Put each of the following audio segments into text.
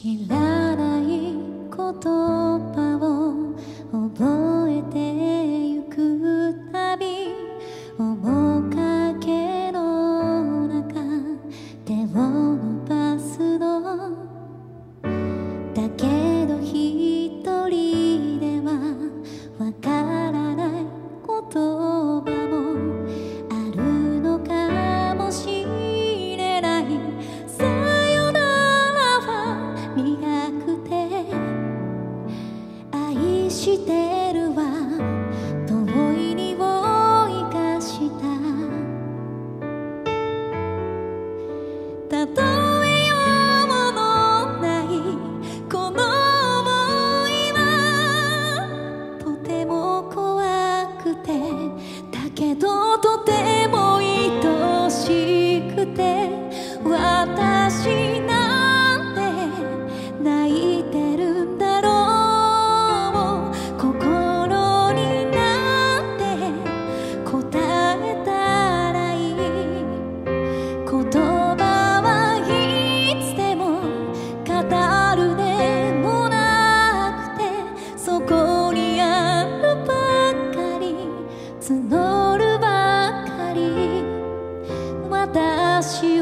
Chile.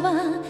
啊